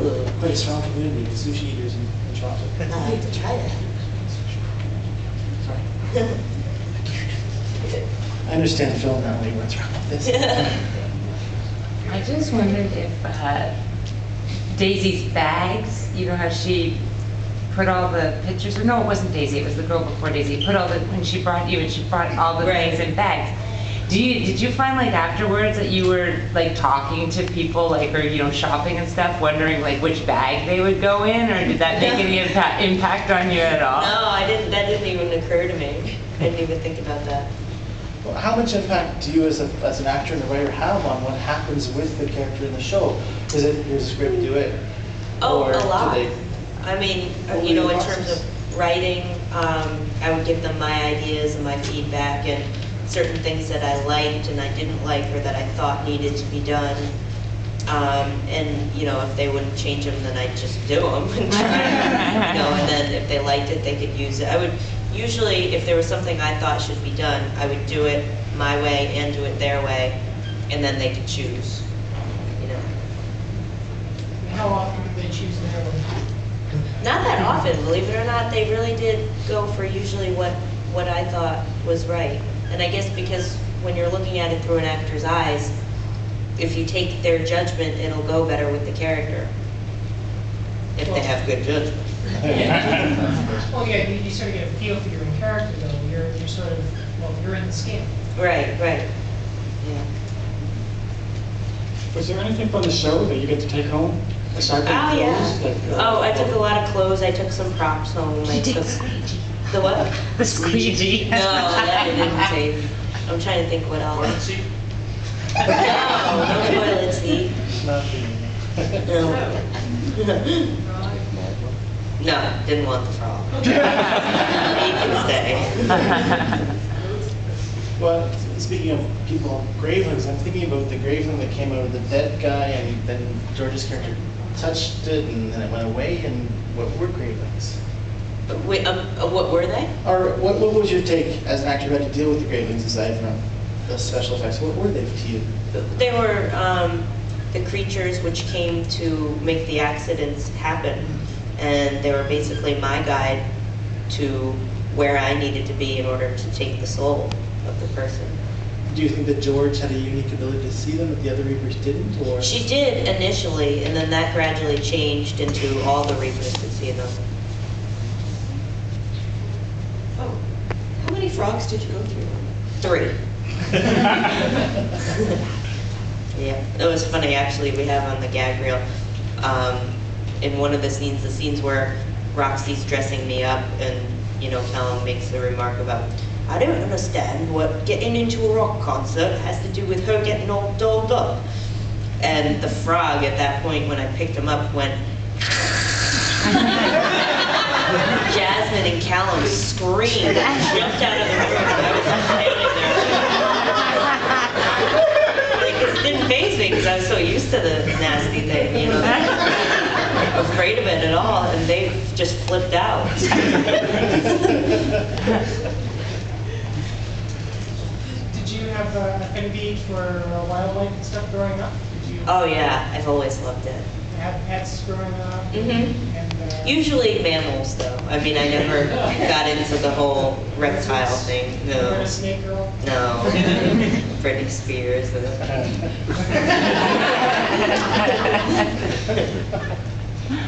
a, quite a strong community of sushi eaters in in Toronto. I'd like to try that. Sorry. I understand Phil now, like, what's wrong with this? I just wondered if uh, Daisy's bags, you know how she put all the pictures, or no, it wasn't Daisy, it was the girl before Daisy, put all the, when she brought you and she brought all the Right. things in bags. Do you, did you find like afterwards that you were like talking to people like, or you know, shopping and stuff, wondering like which bag they would go in, or did that make any impact, impact on you at all? No, I didn't, that didn't even occur to me. I didn't even think about that. Well, How much impact do you as a, as an actor and a writer have on what happens with the character in the show? Is it, here's a script, do it? Oh, Or a lot. they- I mean, uh, you know, in your terms of writing, um, I would give them my ideas and my feedback and certain things that I liked and I didn't like or that I thought needed to be done. Um, and, you know, if they wouldn't change them, then I'd just do them and try, you know, and then if they liked it, they could use it. I would, usually, if there was something I thought should be done, I would do it my way and do it their way, and then they could choose, you know. How often do they choose their way? Not that often, believe it or not, they really did go for usually what, what I thought was right. And I guess because when you're looking at it through an actor's eyes, if you take their judgment, it'll go better with the character. If they have good judgment. Well, yeah, you, you sort of get a feel for your own character, though. You're, you're sort of, well, you're in the skin. Right, right. Yeah. Was there anything from the show that you get to take home? Aside from Oh, clothes, yeah. like, uh, Oh, I took a lot of clothes, I took some props home, I took. The what? The squeegee. No, that I didn't take. I'm trying to think what else. No, no toilet seat. Not the- No. No, didn't want the frog. He can stay. Well, speaking of people, gravelings, I'm thinking about the graveling that came out of the dead guy, and then George's character touched it, and then it went away, and what were gravelings? Wait, um, uh, what were they? Or what, what was your take as an actor who had to deal with the gravelings aside from the special effects? What were they to you? They were, um, the creatures which came to make the accidents happen. And they were basically my guide to where I needed to be in order to take the soul of the person. Do you think that George had a unique ability to see them that the other Reapers didn't, or? She did initially, and then that gradually changed into all the Reapers could see them. Oh, how many frogs did you go through? Three. Yeah, it was funny, actually, we have on the gag reel, um, in one of the scenes, the scenes where Roxy's dressing me up and, you know, Callum makes the remark about, I don't understand what getting into a rock concert has to do with her getting all dolled up. And the frog at that point, when I picked him up, went, Jasmine and Callum screamed and jumped out of the room. and I was standing there. Like, it didn't faze me because I was so used to the nasty thing, you know. That I wasn't afraid of it at all, and they just flipped out. Did you have uh, affinity for wildlife and stuff growing up? Did you Oh yeah, I've always loved it. Have pets growing up? Mhm. And, uh, Usually mammals, though. I mean, I never got into the whole reptile thing. you ever been No, a snake girl? no. Britney Spears. uh,